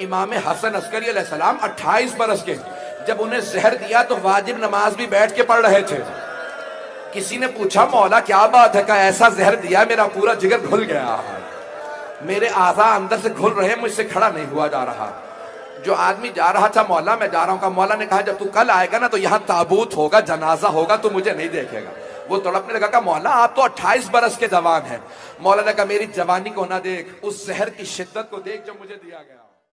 इमाम हसन अस्करी सलाम 28 बरस के, जब उन्हें जहर दिया तो वाजिब नमाज़ भी बैठ के पढ़ रहे थे। किसी ने पूछा, मौला क्या बात है, का ऐसा जहर दिया मेरा पूरा जिगर घुल गया मेरे आजा अंदर से घुल रहे मुझसे खड़ा नहीं हुआ जा रहा। जो आदमी जा रहा था, मौला मैं जा रहा हूँ मौला ने कहा, जब तू कल आएगा ना तो यहाँ ताबूत होगा, जनाजा होगा तो मुझे नहीं देखेगा। वो तड़पने लगा, का मौला आप तो 28 बरस के जवान हैं। मौला ने कहा, मेरी जवानी को ना देख, उस जहर की शिद्दत को देख जो मुझे दिया गया।